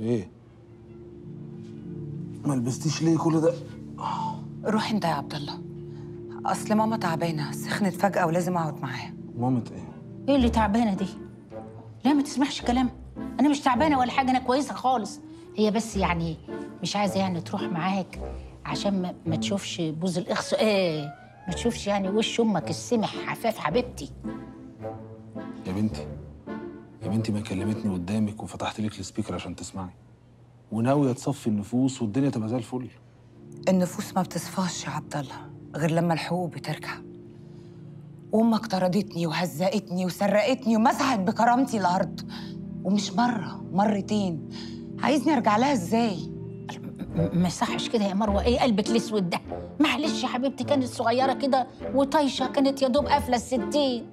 إيه؟ ما لبستيش ليه كل ده؟ روح انت يا عبد الله اصل ماما تعبانه سخنت فجأة ولازم اقعد معاها. مامة إيه؟ إيه اللي تعبانه دي؟ لا ما تسمعش كلام أنا مش تعبانه ولا حاجة أنا كويسه خالص. هي بس يعني مش عايزه يعني تروح معاك عشان ما, ما تشوفش بوز الاخص إيه ما تشوفش يعني وش أمك السمح حفاف حبيبتي. يا بنتي. يا بنتي ما كلمتني قدامك وفتحت لك السبيكر عشان تسمعي. وناوية تصفي النفوس والدنيا تبقى زي الفل. النفوس ما بتصفاش يا عبد الله غير لما الحقوق بترجع. أمك طردتني وهزقتني وسرقتني ومسحت بكرامتي الأرض. ومش مرة مرتين. عايزني أرجع لها إزاي؟ ما يصحش كده يا مروة إيه قلبك الأسود ده؟ معلش يا حبيبتي كانت صغيرة كده وطايشة كانت يا دوب قافلة الستين.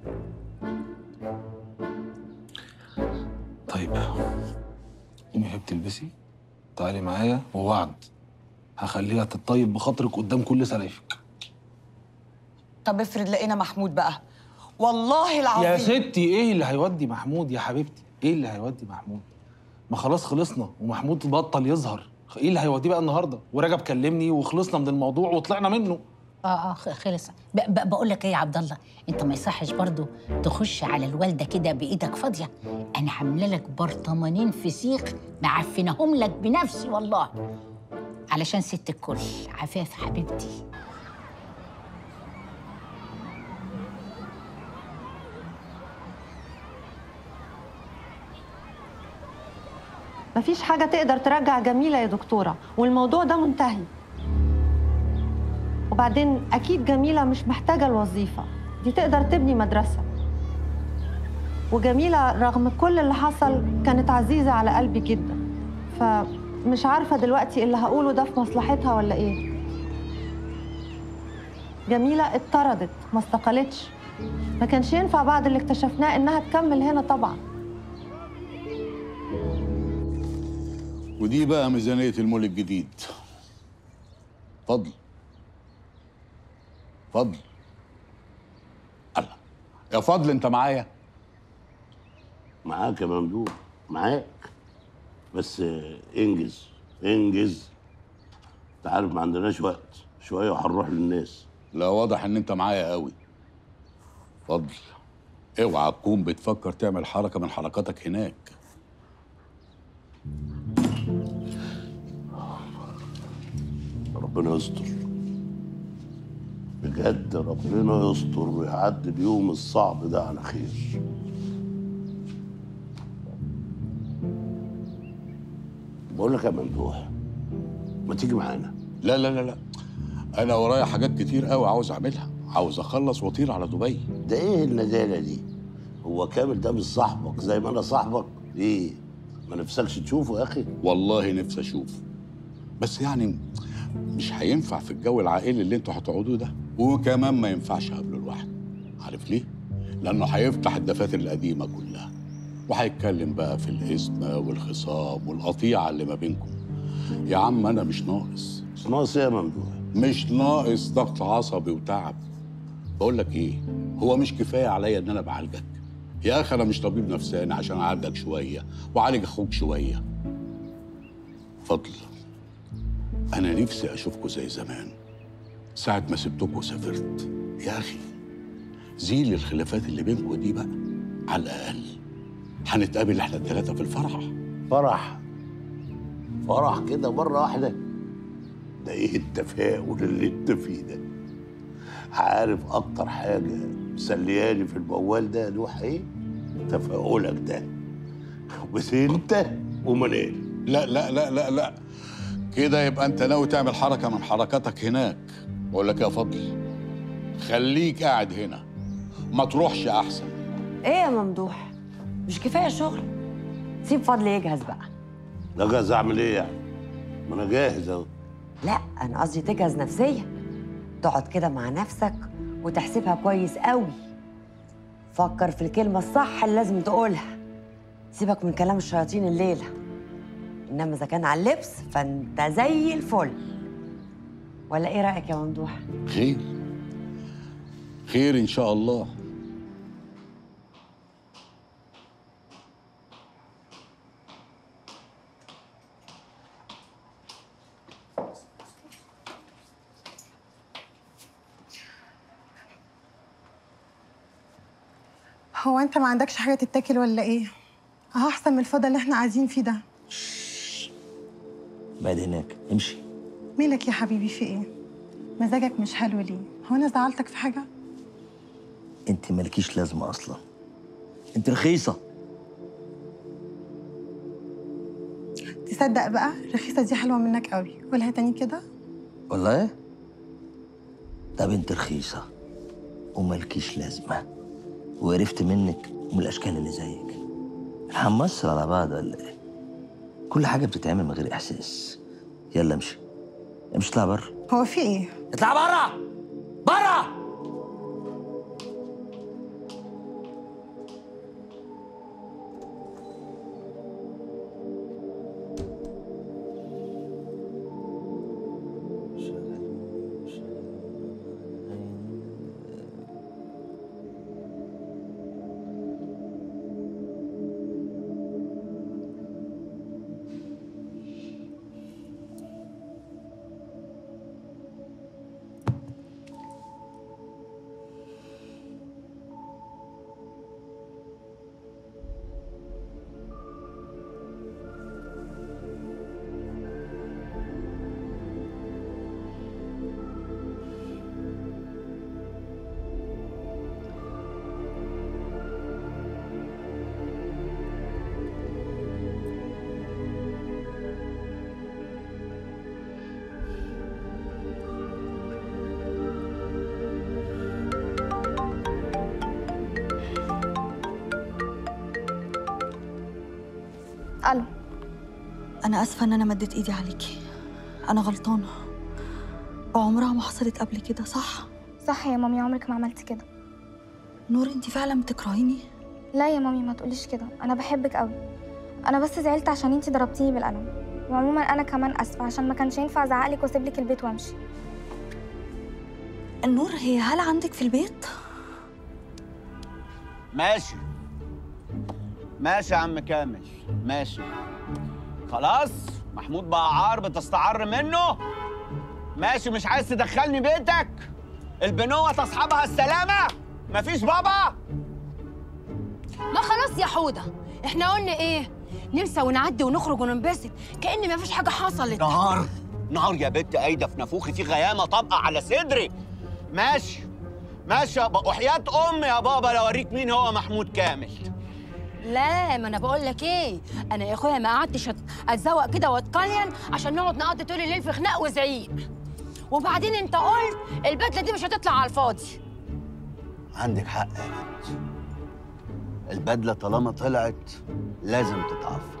البسي تعالي معايا ووعد. هخليها تطيب بخاطرك قدام كل سلايفك. طب افرض لقينا محمود بقى. والله العظيم. يا ستي إيه اللي هيودي محمود؟ يا حبيبتي إيه اللي هيودي محمود؟ ما خلاص خلصنا ومحمود بطل يظهر. إيه اللي هيوديه بقى النهارده؟ ورجب كلمني وخلصنا من الموضوع وطلعنا منه. آه آه خلص. بقول لك إيه يا عبد الله؟ أنت ما يصحش برضو تخش على الوالدة كده بإيدك فاضية. أنا عاملة لك برطمانين فسيخ معفنهم لك بنفسي والله. علشان ست الكل. عفاف حبيبتي. مفيش حاجة تقدر ترجع جميلة يا دكتورة والموضوع ده منتهي. وبعدين أكيد جميلة مش محتاجة الوظيفة. دي تقدر تبني مدرسة. وجميلة رغم كل اللي حصل كانت عزيزة على قلبي جدا. فمش عارفة دلوقتي اللي هقوله ده في مصلحتها ولا إيه. جميلة اتطردت ما استقالتش. ما كانش ينفع بعد اللي اكتشفناه إنها تكمل هنا طبعاً. ودي بقى ميزانية المول الجديد. فضل فضل الله. يا فضل انت معايا؟ معاك يا ممدوح. معاك. بس انجز. انجز. انت عارف ما عندناش وقت. شوية وهنروح للناس. لا واضح ان انت معايا قوي. فضل اوعى تكون بتفكر تعمل حركة من حركاتك هناك. ربنا يستر. بجد ربنا يستر ويعدي اليوم الصعب ده على خير. بقول لك يا ممدوح ما تيجي معانا؟ لا لا لا لا. أنا ورايا حاجات كتير قوي عاوز أعملها. عاوز أخلص وأطير على دبي. ده إيه الندالة دي؟ هو كامل ده مش صاحبك زي ما أنا صاحبك؟ إيه؟ ما نفسكش تشوفه يا أخي؟ والله نفسي أشوف بس يعني مش هينفع في الجو العائلي اللي أنتوا هتقعدوه ده. وكمان ما ينفعش قبله لوحده. عارف ليه؟ لأنه هيفتح الدفاتر القديمة كلها. وهيتكلم بقى في الاسم والخصام والقطيعة اللي ما بينكم. يا عم أنا مش ناقص. مش ناقص إيه يا ممدوح؟ مش ناقص ضغط عصبي وتعب. بقول لك إيه؟ هو مش كفاية عليا إن أنا بعالجك. يا أخي أنا مش طبيب نفساني عشان أعالجك شوية وأعالج أخوك شوية. فضل أنا نفسي أشوفكوا زي زمان. ساعة ما سبتكوا وسافرت. يا أخي زيل الخلافات اللي بينكوا دي بقى على الأقل. هنتقابل إحنا الثلاثه في الفرح. فرح. فرح كده مرة واحدة. ده إيه التفاؤل اللي أنت فيه ده؟ عارف أكتر حاجة مسلياني في الموال ده يا لوحة إيه؟ تفاؤلك ده. بس أنت ومنال. لا لا لا لا لا. كده يبقى انت ناوي تعمل حركة من حركاتك هناك. بقول لك يا فضل خليك قاعد هنا ما تروحش أحسن. إيه يا ممدوح؟ مش كفاية شغل. سيب فضل يجهز بقى. لا جاهز أعمل إيه يعني؟ ما أنا جاهز أهو. لا أنا قصدي تجهز نفسيا. تقعد كده مع نفسك وتحسبها كويس قوي. فكر في الكلمة الصح اللي لازم تقولها. سيبك من كلام الشياطين الليلة. انما اذا كان على اللبس فانت زي الفل. ولا إيه رأيك يا ممدوح؟ خير. خير إن شاء الله. هو انت ما عندكش حاجة تتاكل ولا إيه؟ آه احسن من الفضا اللي إحنا عايزين فيه ده. بعد هناك. امشي. مالك يا حبيبي في إيه؟ مزاجك مش حلو ليه؟ هو أنا زعلتك في حاجة؟ أنت مالكيش لازمة أصلا. أنت رخيصة. تصدق بقى الرخيصه دي حلوة منك قوي. قولها تاني كده. والله؟ طب انت رخيصة ومالكيش لازمة. وقرفت منك ومن الأشكال اللي زيك. هنمثل على بعض ولا إيه؟ كل حاجة بتتعمل من غير إحساس. يلا امشي. امشي اطلع بره. هو في إيه؟ اطلع بره! أنا آسفة إن أنا مديت إيدي عليكي أنا غلطانة. وعمرها ما حصلت قبل كده صح؟ صح يا مامي عمرك ما عملتي كده. نور أنت فعلا بتكرهيني؟ لا يا مامي ما تقوليش كده. أنا بحبك قوي أنا بس زعلت عشان انتي ضربتيني بالقلم. وعموما أنا كمان آسفة عشان ما كانش ينفع ازعقلك واسيبلك البيت وأمشي. نور هي هل عندك في البيت؟ ماشي. ماشي يا عم كامل. ماشي. خلاص محمود بقى عار بتستعر منه. ماشي مش عايز تدخلني بيتك؟ البنوة تصحبها السلامة؟ مفيش بابا. ما خلاص يا حودة إحنا قلنا إيه؟ ننسى ونعدي ونخرج وننبسط كأن ما فيش حاجة حصلت. نهار نهار يا بنت قايدة في نافوخي في غيامة طابقه على صدري. ماشي ماشي يا بابا. وحياة أمي يا بابا لو اوريك مين هو محمود كامل. لا ما أنا بقول لك إيه؟ أنا يا أخويا ما قعدتش أتزوق كده واتقلين عشان نقعد نقضي طول الليل في خناق وزعيق. وبعدين أنت قلت البدلة دي مش هتطلع على الفاضي. عندك حق يا بنت. البدلة طالما طلعت لازم تتعفر.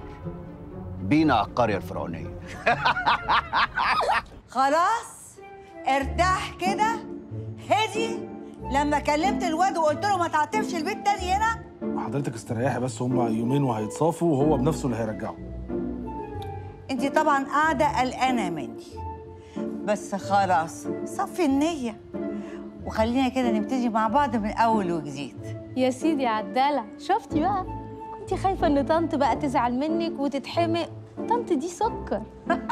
بينا على القرية الفرعونية. خلاص ارتاح كده. هدي. لما كلمت الواد وقلت له ما تعتبش البيت تاني هنا حضرتك استريحي بس هما يومين وهيتصافوا وهو بنفسه اللي هيرجعه. انت طبعا قاعدة قلقانة مني بس خلاص صفي النية. وخلينا كده نبتدي مع بعض من أول وجديد. يا سيدي عدالة شفتي بقى؟ كنتي خايفة إن طنط بقى تزعل منك وتتحمق؟ طنط دي سكر.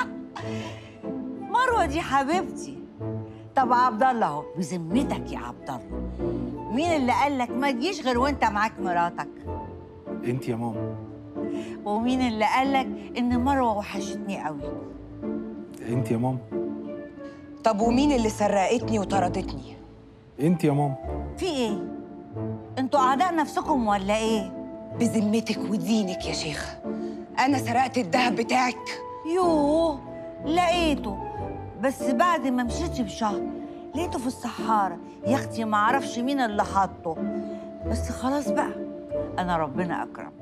مروة دي حبيبتي. طب عبد الله اهو بذمتك يا عبد الله. مين اللي قال لك ما تجيش غير وأنت معاك مراتك؟ انت يا ماما. ومين اللي قال لك إن مروة وحشتني قوي؟ انت يا ماما. طب ومين اللي سرقتني وطردتني؟ انت يا ماما. في إيه؟ أنتوا أعداء نفسكم ولا إيه؟ بذمتك ودينك يا شيخة أنا سرقت الذهب بتاعك. يوه لقيته. بس بعد ما مشيتش بشهر لقيته في الصحارى يا أختي ما أعرفش مين اللي حاطه. بس خلاص بقى أنا ربنا اكرم